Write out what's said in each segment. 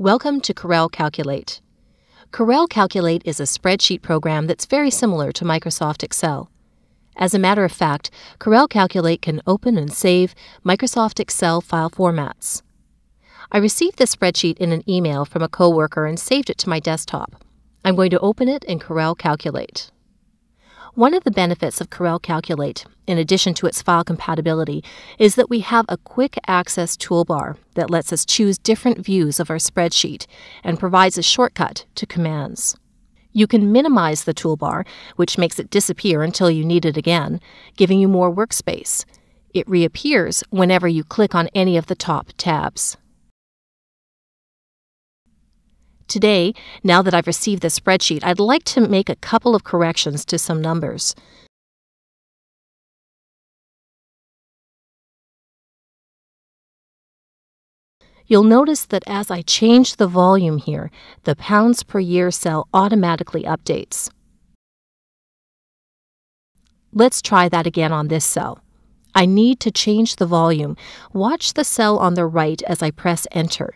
Welcome to Corel Calculate. Corel Calculate is a spreadsheet program that's very similar to Microsoft Excel. As a matter of fact, Corel Calculate can open and save Microsoft Excel file formats. I received this spreadsheet in an email from a coworker and saved it to my desktop. I'm going to open it in Corel Calculate. One of the benefits of Corel Calculate, in addition to its file compatibility, is that we have a quick access toolbar that lets us choose different views of our spreadsheet and provides a shortcut to commands. You can minimize the toolbar, which makes it disappear until you need it again, giving you more workspace. It reappears whenever you click on any of the top tabs. Today, now that I've received the spreadsheet, I'd like to make a couple of corrections to some numbers. You'll notice that as I change the volume here, the pounds per year cell automatically updates. Let's try that again on this cell. I need to change the volume. Watch the cell on the right as I press enter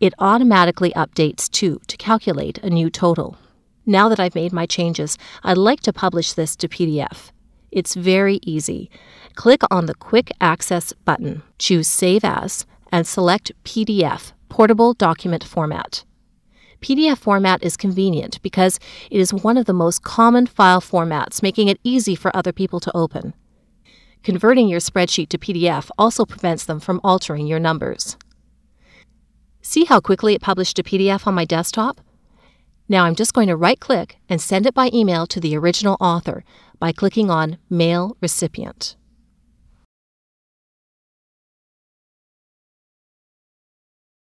it automatically updates too to calculate a new total. Now that I've made my changes, I'd like to publish this to PDF. It's very easy. Click on the Quick Access button, choose Save As, and select PDF, Portable Document Format. PDF format is convenient because it is one of the most common file formats, making it easy for other people to open. Converting your spreadsheet to PDF also prevents them from altering your numbers. See how quickly it published a PDF on my desktop? Now I'm just going to right click and send it by email to the original author by clicking on Mail Recipient.